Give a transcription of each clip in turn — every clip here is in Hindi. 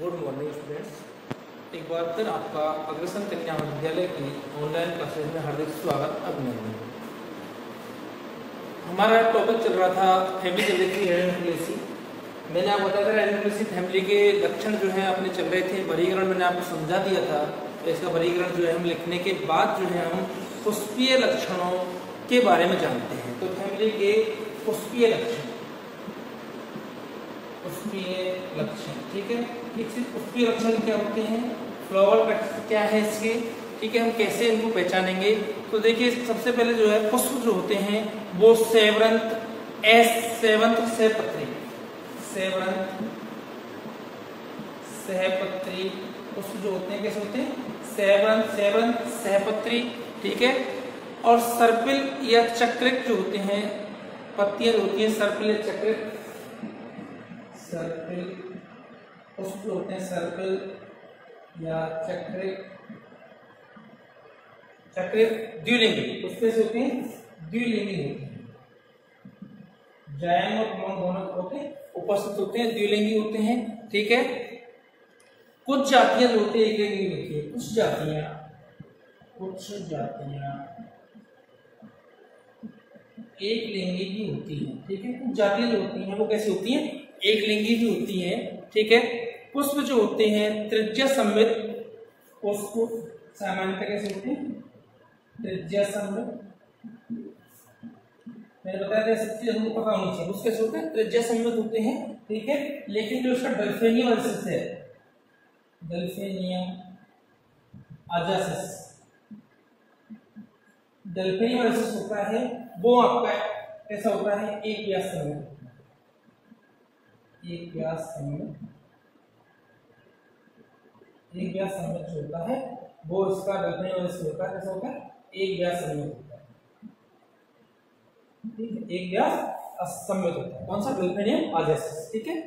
गुड मॉर्निंग स्टूडेंट्स एक बार फिर आपका अग्रसन कन्या विद्यालय की ऑनलाइन क्लासेज में हार्दिक स्वागत, अभिनंदन। हमारा टॉपिक चल रहा था फैमिली चल रही थी मैंने आपको बताया था रेडियोसी फैमिली के लक्षण जो है अपने चल रहे थे, वर्गीकरण मैंने आपको समझा दिया था। तो इसका वर्गीकरण जो है हम लिखने के बाद जो है हम पुष्पीय लक्षणों के बारे में जानते हैं। तो फैमिली के पुष्पीय लक्षण। पुष्पीय लक्षण, ठीक है? ठीक से पुष्पीय लक्षण क्या होते हैं? फ्लावर क्या है इसके? ठीक है, हम कैसे इनको पहचानेंगे? तो देखिए, सबसे पहले जो है, पुष्प जो होते हैं, वो सेवरंत, एस सेवंत सहपत्री। सेवरंत सहपत्री, पुष्प जो होते हैं, कैसे होते हैं? सेवरंत सेवरंत सहपत्री, ठीक है? और सर्पिल या चक्रिक जो होते हैं, पत्तियाँ होती है, सर्पिल या चक्रिक सर्पिल पुष्प होते हैं सर्पिल या चक्रिक चक्रिक द्विलिंगी पुष्प से होते हैं द्विलिंगी होते हैं। जैन और कुमन दोनों होते उपस्थित होते हैं, द्विलिंगी होते हैं, ठीक है? कुछ जातियाँ होती है एक लिंगी होती है, कुछ जातियाँ कुछ जातियाँ। एक लिंगी भी होती हैं, ठीक है? कुछ जातियाँ जो होती हैं, वो कैसी होती हैं? एक लिंगी भी होती हैं, ठीक है? पुष्प जो होते हैं, त्रिज्या सम्मित पुष्प, सामान्यतः कैसे होते हैं? त्रिज्या सम्मित मैंने बताया था सब चीज़ हमको पता होनी चाहिए। उसके होते हैं त्रिज्या सम्मित होते हैं, ठीक है? लेकिन जो इसका डल्फेनियम है डल्फेनियम आजासिस। डल्फेनियम वर्सेस होता है, वो आपका कैसा होता है? एक व्यास सम्मित एक व्यास सम्मित एक व्यास सम्मित जो होता है, वो इसका वर्सेस होता है, कैसा होता है? एक व्यास सम्मित होता है। एक व्यास असम्मित होता है। कौन सा डल्फिनियम आजासिस ठीक है?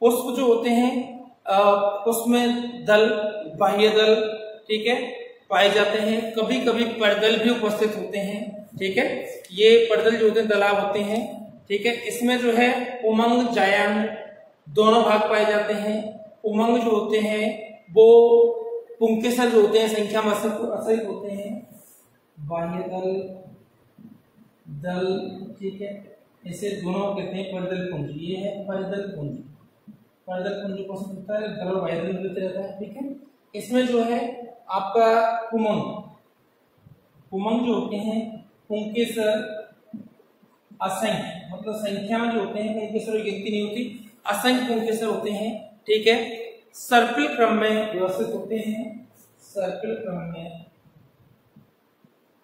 पुष्प जो होते हैं पुष्प में दल, बाह्य दल, ठीक है? पाए जाते हैं। कभी कभी परदल भी उपस्थित होते हैं, ठीक है? ये पर्दल जो होते हैं दलाव होते हैं, ठीक है? इसमें जो है, उमंग, जायांग, दोनों भाग पाए जाते हैं। उमंग जो होते हैं, वो पुंकेसर जो होते हैं, संख्या में असहित होते हैं। बाह्य दल दल, ठीक है? इसे दोनों कहते हैं, पर्दल पुंज ये है परदल पुंज पर्दल पुंज पसंद होता है दल और बाह्य दल रहता है, ठीक है? इसमें जो है आपका उमंग उमंग जो होते हैं पुंकेसर असंख्य मतलब संख्या में जो होते हैं पुंकेसर की गिनती नहीं होती। असंख्य पुंकेसर होते हैं, ठीक है? सर्पिल क्रम में व्यवस्थित होते हैं सर्पिल क्रम में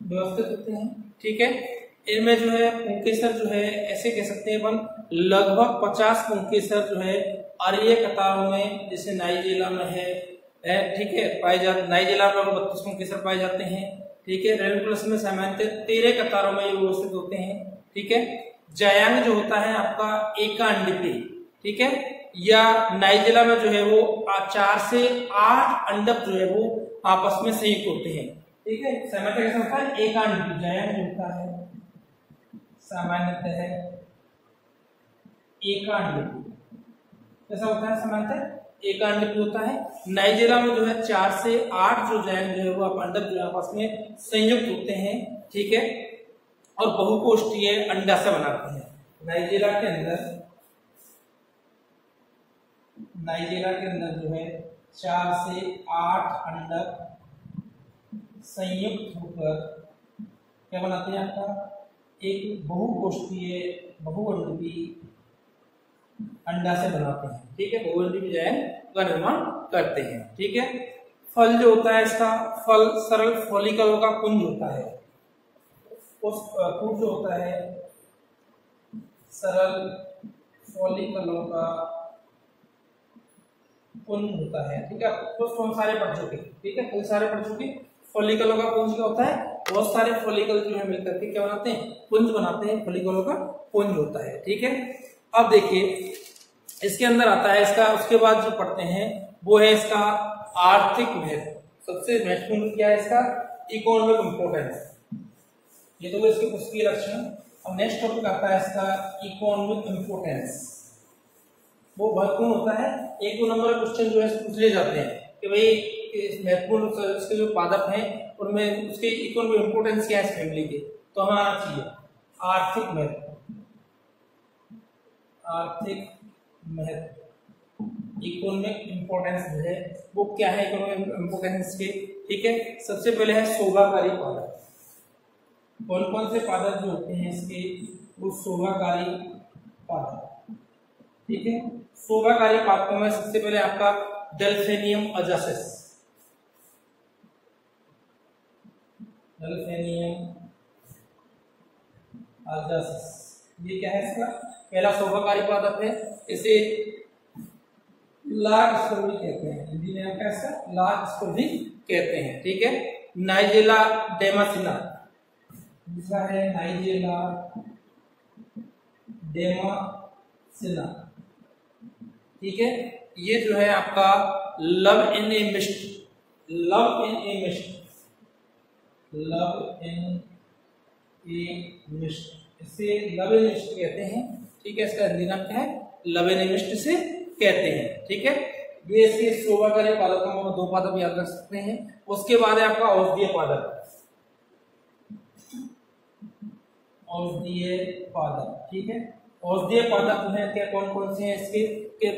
व्यवस्थित होते हैं, ठीक है? इनमें जो है पुंकेसर जो है, ऐसे कह सकते हैं अपन, लगभग 50 पुंकेसर जो है आर्य कतारों में, जैसे नाइजेला में है ठीक है, पाए जाते नाइजेला में बत्तीस पुंकेसर पाए जाते हैं, ठीक है रेलकुलस में सामान्यतः तेरह कतारों में ये व्यवस्थित होते हैं, ठीक है, जयांग जो होता है आपका एकांडिपी, ठीक है, या नाइजेला में जो है वो चार से आठ अंडक जो है वो आपस में संयुक्त होते हैं, ठीक है, सामान्यतः कैसा होता है एकांड जयांग होता है, सामान्यतः एकांड कैसा होता है सामान्यतः एकांड होता है। नाइजेला में जो है चार से आठ जो जैन जो है वो अंडक जो आपस में संयुक्त होते हैं, ठीक है? और बहुकोष्ठीय अंडा से बनाते हैं। नाइजेरिया के अंदर, नाइजेरिया के अंदर जो है चार से आठ अंडक संयुक्त होकर क्या बनाते हैं आपका? एक बहुकोष्ठीय बहुअंडी अंडा से बनाते हैं। ठीक है? बहुअंडी जो है का निर्माण करते हैं। ठीक है? फल जो होता है इसका, फल, सरल फॉलिकलों का कुंज होता है। उस पुंज जो होता है, सरल फॉलिकलों का पुंज होता है। ठीक है? दोस्तों हम सारे पढ़ चुके ठीक है? कई सारे पढ़ चुके फॉलिकलों का पुंज क्या होता है? बहुत सारे फॉलिकल जो है मिलकर के क्या बनाते हैं? पुंज बनाते हैं। फॉलिकलों का पुंज होता है। ठीक है? अब देखिए, इसके अंदर आता है, इसका उसके बाद जो पढ़ते हैं, वो है इसका आर्थिक महत्व। सबसे महत्वपूर्ण क्या है इसका? इकोनॉमिक इंपोर्टेंस ये तो इसके पुष्पीय लक्षण। अब नेक्स्ट टॉपिक आता है इसका इकोनॉमिक इंपोर्टेंस वो महत्वपूर्ण होता है। एक दो नंबर क्वेश्चन जो है, पूछ ले जाते हैं कि भाई महत्वपूर्ण इसके जो पादप हैं, उनमें उसके इकोनॉमिक इंपोर्टेंस क्या है फैमिली के तो हमें आना चाहिए, आर्थिक महत्व। आर्थिक महत्व इकोनॉमिक इंपोर्टेंस जो है। वो क्या है इकोनॉमिक इंपोर्टेंस के? ठीक है? सबसे पहले है शोभाकारी पादप। कौन कौन से पादप जो होते हैं इसके? वो शोभाकारी पादप। ठीक है? शोभाकारी पादपों में सबसे पहले आपका डेल्फेनियम अजासिस। डेल्फेनियम अजासिस। ये क्या है इसका? पहला शोभाकारी पादप है, इसे लाग स्पर्वी कहते हैं। हिंदी में क्या इसका? लाग स्पर्वी कहते हैं, ठीक है? नाइजेला डेमासिना दूसरा है नाइजेला डेमासिना ठीक है? ये जो है आपका love in a mist, love in a mist, love in a mist. इसे लव कहते हैं। ठीक है, इसका हिंदी नाम क्या है? लव इन ए मिस्ट से कहते हैं। ठीक है? ये इसके शोभाकारी पादकों में दो पादप याद रख सकते हैं। उसके बाद है आपका औषधीय पादप। औषधीय पादप, ठीक है? औषधीय पादप जो है, क्या कौन कौन से हैं इसके?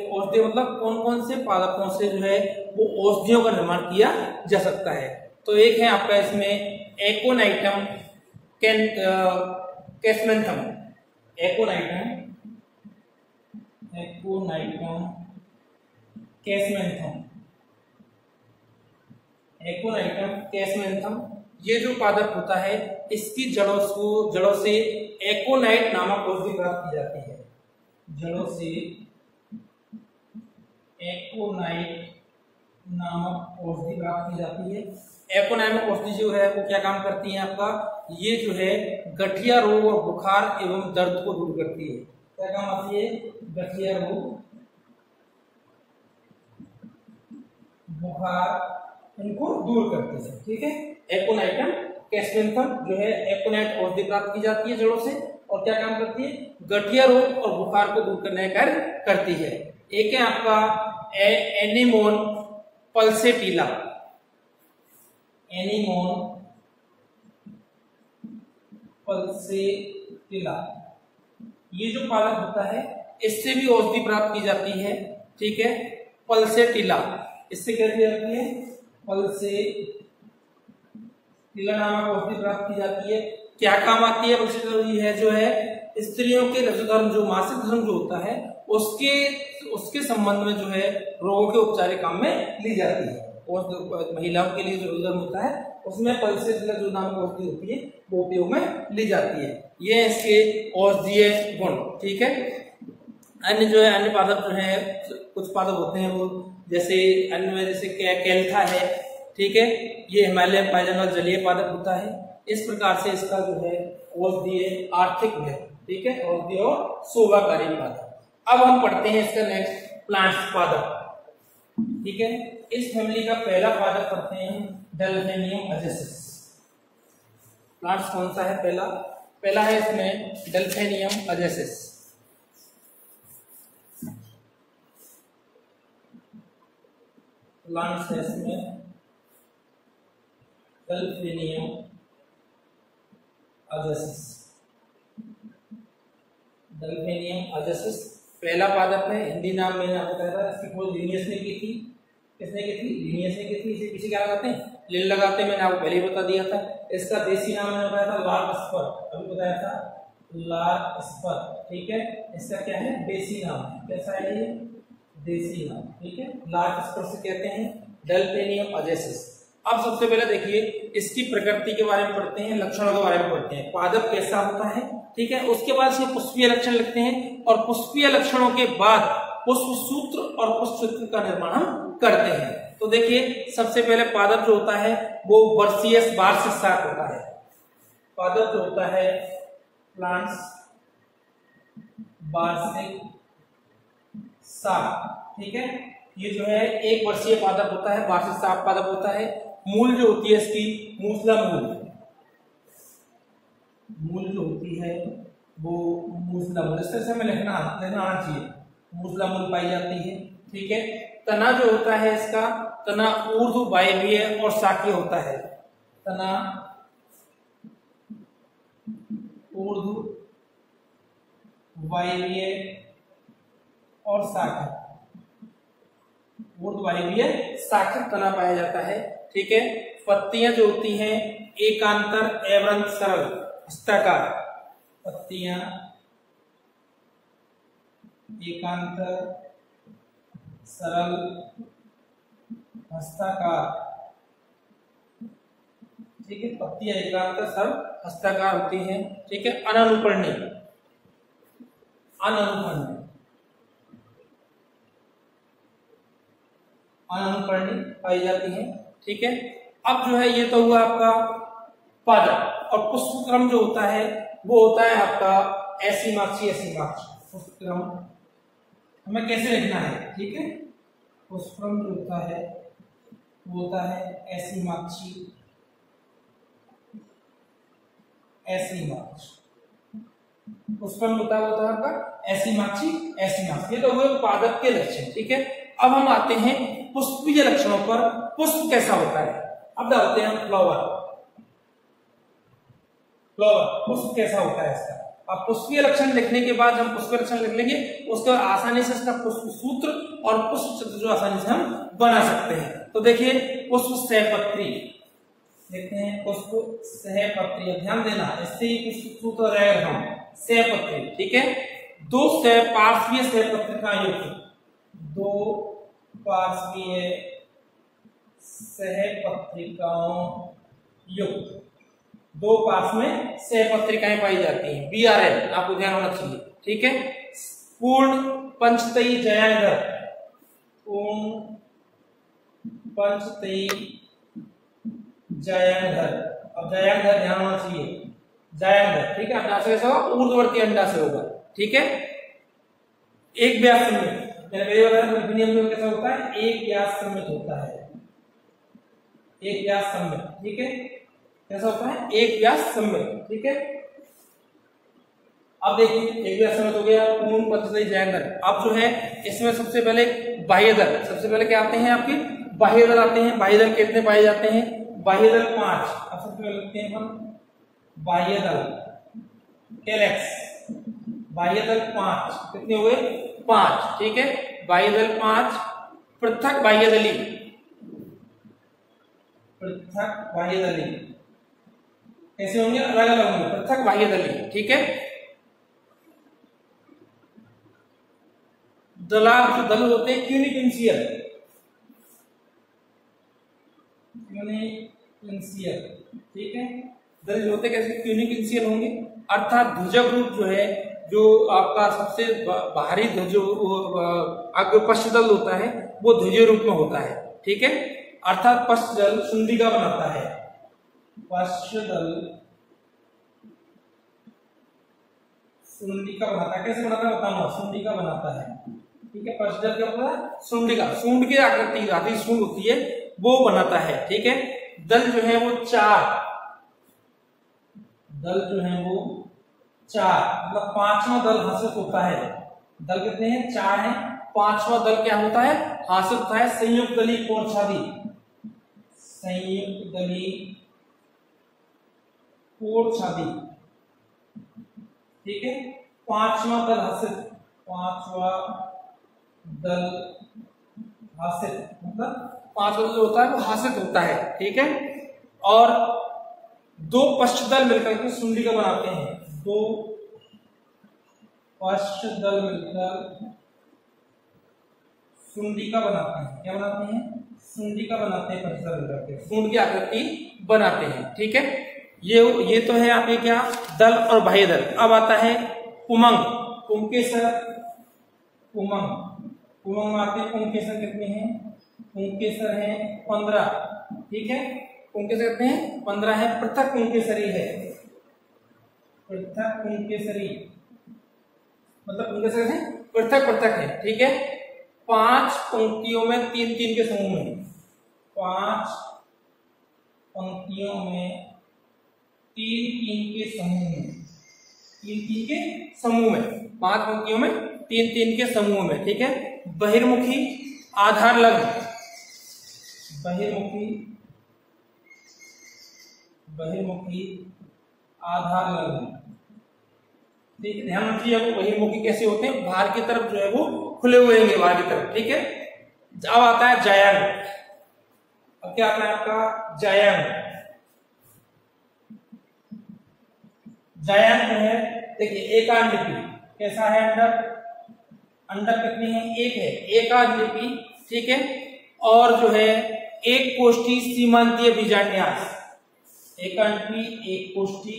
औषधीय मतलब कौन कौन से पादपों से जो है, वो औषधियों का निर्माण किया जा सकता है? तो एक है आपका इसमें एकोनाइटम कैन कैसमेंथम एकोनाइटम एकोनाइटम कैसमेंथम एकोनाइटम कैसमेंथम ये जो पादप होता है, इसकी जड़ों को जड़ों से एकोनाइट नामक औषधि प्राप्त की जाती है। जड़ों से एकोनाइट नामक औषधि प्राप्त की जाती है। एकोनाइट औषधि जो है, वो क्या काम करती है आपका? ये जो है, गठिया रोग और बुखार एवं दर्द को दूर करती है। क्या काम आती है? गठिया रोग, बुखार, इनको दूर करती है, ठीक है? एकोनाइटम कैस्पेंथम जो है एकोनाइट औषधि प्राप्त की जाती है जड़ों से और क्या काम करती है? गठिया रोग और बुखार को दूर करने का कार्य करती है। एक है आपका एनिमोन पल्सेटिला। एनिमोन पल्सेटिला ये जो पालक होता है, इससे भी औषधि प्राप्त की जाती है, ठीक है? पल्सेटिला इससे क्या की जाती है? पल्से तिला नामक औषधि प्राप्त की जाती है। क्या काम आती है? पल्से है, जो है, स्त्रियों के रजोधर्म जो मासिक धर्म जो होता है, उसके उसके संबंध में जो है, रोगों के उपचार काम में ली जाती है। और महिलाओं के लिए जो रजोधर्म होता है, उसमें पल्से जो नाम की औषधि होती है, वो उपयोग में ली जाती है। ये इसके औषधीय गुण, ठीक है? अन्य जो है, अन्य पादप जो है, कुछ पादप होते हैं वो, जैसे अन्य में जैसे कैल्था है, ठीक है? ये हिमालय में पाया जाने वाला जलीय पादप होता है। इस प्रकार से इसका जो है, औषधीय आर्थिक है ठीक है? औषधीय और शोभाकारी पादप। अब हम पढ़ते हैं इसका नेक्स्ट प्लांट्स पादप। ठीक है? इस फैमिली का पहला पादप पढ़ते हैं डेल्फेनियम अजेसिस प्लांट्स कौन सा है पहला? पहला है इसमें डेल्फेनियम अजेसिस प्लांट्स है इसमें Delphinium अजेसिस Delphinium agessis पहला पादप है हिंदी नाम मैंने आपको बताया था, इसकी खोज लिनियस ने की थी। किसने की थी? लिनियस ने की थी। इसे किसी क्या लगाते हैं? लिल लगाते हैं, मैंने आपको पहले ही बता दिया था। इसका देसी नाम मैंने बताया था लाल स्पर। अभी बताया था लाल स्पर। ठीक है? इसका क्या है? देसी नाम कैसा है ये? देसी नाम। ठीक है? लाल स्पर से कहते हैं डेल्पेनियम अजेसिस। अब सबसे पहले देखिए, इसकी प्रकृति के बारे में पढ़ते हैं, लक्षणों के बारे में पढ़ते हैं। पादप कैसा होता है? ठीक है? उसके बाद से पुष्पीय लक्षण लिखते हैं और पुष्पीय लक्षणों के बाद पुष्प सूत्र और पुष्प सूत्र का निर्माण हम करते हैं। तो देखिए, सबसे पहले पादप जो होता है, वो वर्षीय वार्षिक शाक होता है। पादप जो होता है, प्लांट्स वार्षिक शाक ठीक है? ये जो है, एक वर्षीय पादप होता है वार्षिक शाक पादप होता है। मूल जो होती है इसकी मूसला मूल। मूल जो होती है, वो मूसला मूल। इस तरह से हमें लिखना लिखना आना चाहिए। मूसला मूल पाई जाती है, ठीक है? तना जो होता है इसका, तना ऊर्ध्व वायवीय और शाकीय होता है। तना ऊर्ध्व वायवीय और वायवीय शाखित तना पाया जाता है। ठीक है? पत्तियाँ जो होती हैं, एकांतर एवं सरल, हस्ताकार। पत्तियाँ, एकांतर, सरल, हस्ताकार। ठीक है? पत्तियाँ एकांतर, सरल, हस्ताकार होती हैं। ठीक है? अनानुपर्णी अनानुपर्णी अनानुपर्णी पाई जाती है, ठीक है? अब जो है, ये तो हुआ आपका पादप और पुष्प क्रम जो होता है, वो होता है आपका ऐसी माक्षी ऐसी माक्षी पुष्प क्रम हमें कैसे लिखना है, ठीक है? पुष्प क्रम जो होता है, वो होता है ऐसी माक्षी ऐसी माक्षी पुष्पम होता है, वो होता है आपका ऐसी माक्षी ऐसी माक्षी ये तो हुए पादप के लक्षण, ठीक है? अब हम आते हैं पुष्पीय लक्षणों पर पुष्प कैसा होता है? अब डालते हैं फ्लावर। फ्लावर, पुष्प कैसा होता है इसका? अब पुष्पीय लक्षण लिखने के बाद हम पुष्प लक्षण लिख लेंगे, उसके बाद आसानी से इसका पुष्प सूत्र और पुष्प चित्र जो आसानी से हम बना सकते हैं। तो देखिए, पुष्प सहपत्री। देखते हैं, पुष्प सहपत्री। ध्यान देना, इससे ही पुष्प सूत्र रहेगा सहपत्री, ठीक है? दो सह पार्श्वीय सहपत्री का युक्त दो पार्श्वीय सहपत्रिकाओं युक्त। दो पास में सहपत्रिकाएँ पाई जाती हैं। बी आर एल आपको ध्यान होना चाहिए, ठीक है? पूर्ण पंचतई जयांगर। पूर्ण पंचतई जयांगर। अब जयांगर ध्यान होना चाहिए। जयांगर, ठीक है? अंडा से होगा, ऊर्ध्ववर्ती अंडा से होगा, ठीक है? एक व्यास कैसा होता है? एक व्यास सम्मित होता है। एक व्यास सम्मित, ठीक है? कैसा होता है? एक व्यास सम्मित, ठीक है? अब देखिए, एक व्यास सम्मित हो गया, पूर्ण पद्धति जयंगर अब जो है, इसमें सबसे पहले बाह्य दल, सबसे पहले क्या आते हैं आपके? बाह्य दल आते हैं। बाह्य दल कितने पाए जाते हैं? बाह्य दल पाँच। अब सबसे पहले लिखते हैं हम, बाह्य दल कैलेक्स बाह्य दल पाँच। कितने हुए? पाँच, ठीक है? बाह्य दल पाँच, पृथक बाह्य दली पृथक बाह्य दली कैसे होंगे? अलग अलग होंगे। पृथक बाह्य दली ठीक है? दला जो दल होते हैं क्यूनिकेंशियल क्यूनिकेंशियल ठीक है? दल होते कैसे? क्यूनिकेंशियल होंगे। अर्थात ध्वजक रूप जो है जो आपका सबसे बाहरी ध्वज अग्रपश्च दल होता है, वो ध्वज रूप में होता है, ठीक है? अर्थात पश्च दल सुंदिका बनाता है। पश्च दल सुंडिका बनाता है। कैसे बनाता है बताऊँगा सुंडिका बनाता है, ठीक है? पश्च दल क्या होता है? सुंडिका सूंड की आकृति आती सूंड होती है, वो बनाता है, ठीक है? दल जो है वो चार। दल जो है वो चार मतलब पांचवा दल हासिल होता है। दल कितने हैं? चार हैं। पांचवा दल क्या होता है? हासिल होता है संयुक्त दली कोरछादी संयुक्त दली कोर छादी ठीक है? पांचवा दल हासिल, पांचवा दल हासिल मतलब पांचवा जो होता है वो हासिल होता है, ठीक है? और दो पश्च दल मिलकर के सुंडी का बनाते हैं। दो पश्च दल मिलकर सुंडी का बनाते हैं। क्या बनाते हैं? सुंडी का बनाते हैं पश्च दल मिलकर के सूंड की आकृति बनाते हैं, ठीक है? ये ये तो है आपके क्या? दल और बाह्य दल। अब आता है उमंग। पुंकेसर उमंग। उमंग आते पुंकेसर कितने हैं? पुंकेसर है पंद्रह, ठीक है? पुंकेसर कितने हैं? पंद्रह है। पृथक पुंकेसरी है। पृथक पुंकेसरी मतलब पुंकेसर है पृथक पृथक है, ठीक है? पाँच पंक्तियों में तीन तीन के समूह में। पाँच पंक्तियों में तीन तीन के समूह में। तीन तीन के समूह में। पाँच पंक्तियों में तीन तीन के समूह में, ठीक है? बहिर्मुखी आधार लग्न। बहिर्मुखी बहिर्मुखी आधार लग्न ठीक है, ध्यान रखिए आपको बहिर्मुखी कैसे होते हैं? बाहर की तरफ़ जो है वो खुले हुए हैं बाहर की तरफ़, ठीक है? अब आता है जयांग। अब क्या आता है आपका? जयांग। जयांग है, देखिए एकांडपी कैसा है अंडर? अंडर कितनी है? एक है। एकांडपी ठीक है? और जो है, एक कोष्ठी सीमांतीय बीजान्यास। एकांडपी एक कोष्ठी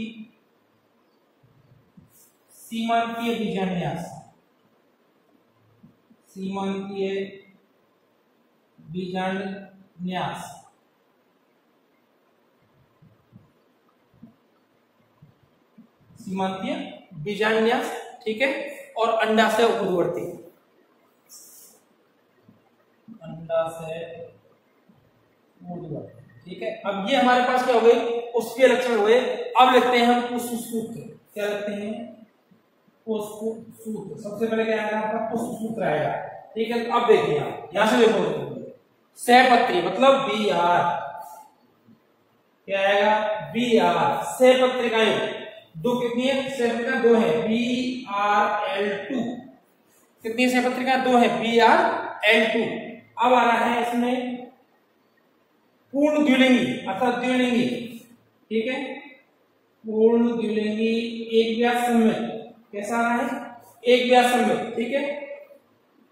सीमांतीय बीजान्यास सीमांतीय बीजान्यास सीमांतीय बीजान्यास ठीक है? और अंडा से उर्वरती। अंडा से ठीक है? अब ये हमारे पास क्या हो गए उसके लक्षण हुए। अब लिखते हैं हम पुष्प सूत्र। क्या लिखते हैं? पुष्प सूत्र। सबसे पहले क्या आएगा आपका पुष्प सूत्र आएगा। ठीक है? अब देखिए आप। यहाँ से देखो। सहपत्री मतलब बी आर क्या आएगा? बी आर सहपत्रिकाएँ दो कितनी है? सहपत्रिका दो है। बी आर एल टू कितनी सहपत्रिका दो है। बी आर एल टू अब आ रहा है इसमें पूर्ण द्विलिंगी, अर्थात द्विलिंगी, ठीक है? पूर्ण द्विलिंगी, एक व्यास सम्मित कैसा आ रहा है? एक व्यास सम्मित ठीक है?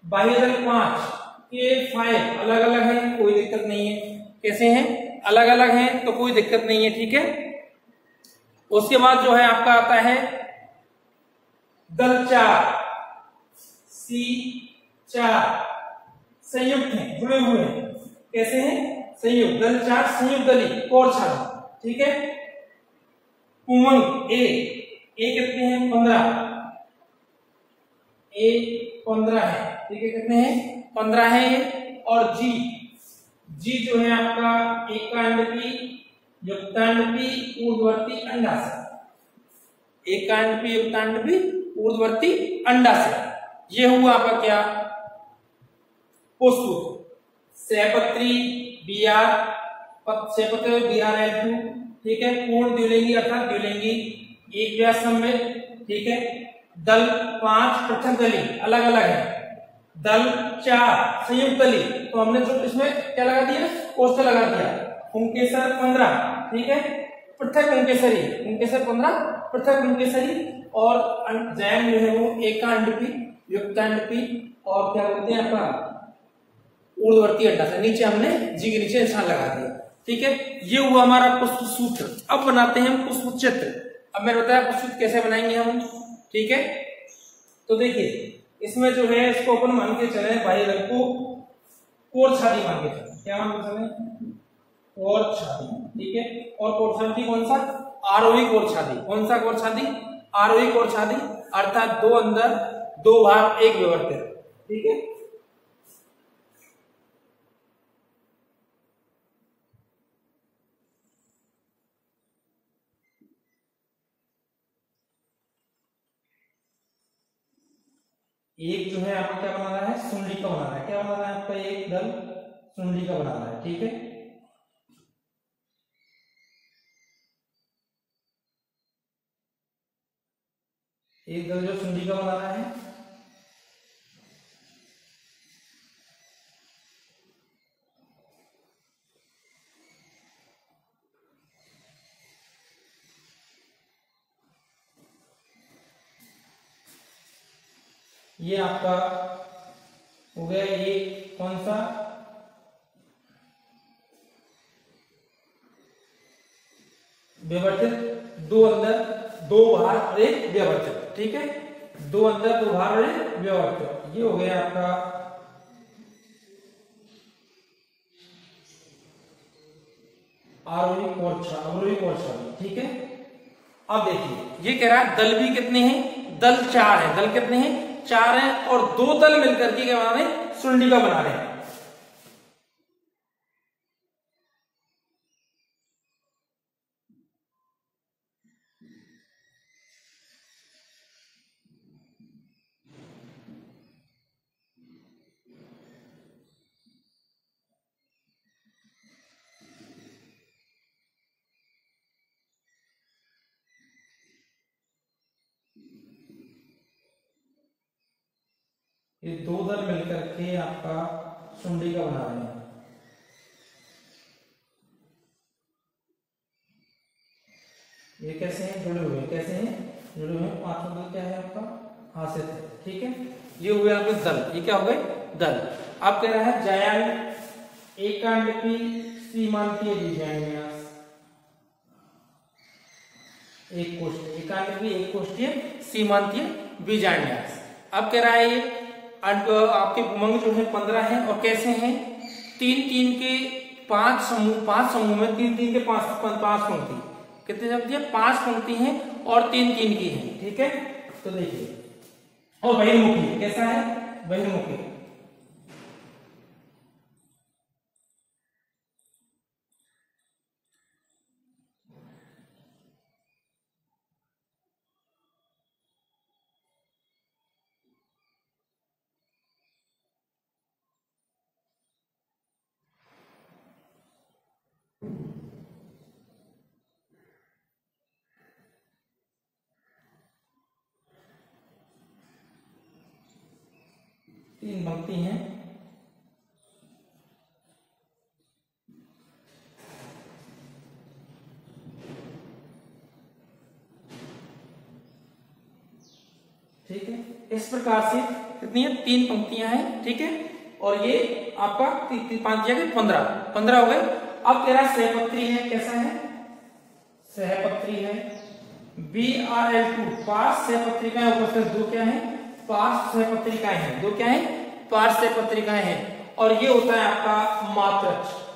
बाह्य दल पाँच के फाइव अलग अलग है, कोई दिक्कत नहीं है। कैसे हैं? अलग अलग हैं तो कोई दिक्कत नहीं है, ठीक है? उसके बाद जो है, आपका आता है दल चार सी चार, संयुक्त हैं, जुड़े हुए हैं। कैसे हैं? संयुक्त दल चार, संयुक्त दली कोर छाल ठीक है? उमंग, ए। ए कितने हैं? पंद्रह। ए पंद्रह है। ठीक है, कितने हैं? पंद्रह है और जी। जी जो है आपका एकांडपी, युक्तांडपी ऊर्ध्वर्ती अंडाशय। एकांडपी, युक्तांडपी ऊर्ध्वर्ती अंडाशय। ये हुआ आपका क्या? पुष्प सहपत्री बी आर क्षेत्र बी आर एल टू ठीक है? पूर्ण द्विलिंगी अर्थात द्विलिंगी। एक व्यास में ठीक है? दल पाँच पृथक दली अलग अलग है। दल चार, संयुक्त दली तो हमने जो इसमें क्या लगा दिया? कोष्ठ लगा दिया। उनकेसर पंद्रह, ठीक है? पृथक उनकेसरी उनकेसर पंद्रह, पृथक उनकेसरी और जैन जो है वो एकांडपी, युक्तांडपी, और क्या बोलते हैं आपका ऊर्धवर्ती अंडा से नीचे हमने जी के नीचे निशान लगा दिया। ठीक है? ये हुआ हमारा पुष्प सूत्र। अब बनाते हैं पुष्प चित्र अब मैंने बताया पुष्प कैसे बनाएँगे हम? ठीक है? तो देखिए, इसमें जो है, इसको अपन मान के चले बाह्य रंग को कोर छादी मान के चले। क्या मान के चले? कोर छादी ठीक है? और कोर छादी कौन सा? आरोही कोर छादी कौन सा कोर छादी आरोही कोर छादी अर्थात दो अंदर दो भाग एक विवर्तित ठीक है? एक जो है आपको क्या बना रहा है? सुंडी का बना रहा है। क्या बना रहा है आपका एक दल? सुंडी का बनाना है, ठीक है? एक दल जो सुंडी का बना रहा है ये आपका हो गया ये कौन सा? व्यवर्तित दो अंदर दो बाहर और एक व्यवर्तित, ठीक है? दो अंदर, दो बाहर और एक व्यवर्तित। ये हो गया आपका आरोही कोर्छा अवरोही कोर्छा, ठीक है? अब देखिए, ये कह रहा है दल भी कितने हैं? दल चार है। दल कितने हैं? चार हैं और दो तल मिलकर के क्या बना रहे सुंडी का बना रहे हैं। ये दो दल मिलकर के आपका सुंडी का बना रहे हैं। ये कैसे हैं? जुड़े हुए कैसे हैं? जुड़े हुए पाँचों दल क्या है आपका? हाथ से ठीक है? ये हुए आपके दल। ये क्या हो गए? दल। अब कह रहा है जयांड एकांड की सीमांतीय बीजान्यास एक कोष्ठ एकांड की एक कोष्ठीय सीमांतीय बीजान्यास अब कह रहा है ये आपके उमंग जो है, पंद्रह है, और कैसे हैं? तीन तीन के पाँच समूह पाँच समूह में तीन तीन के पाँच पाँच पंक्ति। कितने शब्द है पाँच पंक्ति हैं और तीन तीन की है। ठीक है? तो देखिए। और बहिर्मुखी, कैसा है? बहिर्मुखी। तीन पंक्ति हैं। ठीक है? इस प्रकार से कितनी है? तीन पंक्तियाँ हैं, ठीक है? और ये आपका पाँच जगह पंद्रह। पंद्रह हो गए। अब तेरा सहपत्री है, कैसा है? सहपत्री है। बी आर एल टू पाँच सहपत्रिकाएँ ऊपर से दो क्या है? पार्श्व पत्रिकाएँ हैं। दो क्या है? पार्श्व पत्रिकाएँ हैं। और ये होता है आपका मात्रच।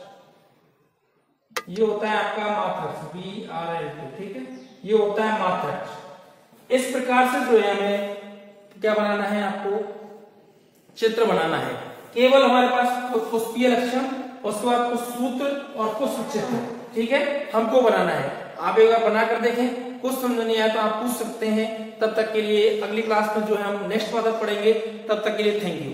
ये होता है आपका मात्रच बी आर एल टू ठीक है? ये होता है मात्रच। इस प्रकार से जो है हमें क्या बनाना है आपको? चित्र बनाना है। केवल हमारे पास पुष्पीय लक्षण, उसके बाद कुछ सूत्र और कुछ चित्र, ठीक है? हमको बनाना है। आप एक बार बनाकर देखें। कुछ समझ नहीं आया तो आप पूछ सकते हैं। तब तक के लिए अगली क्लास में जो है हम नेक्स्ट पद्धत पढ़ेंगे, तब तक के लिए थैंक यू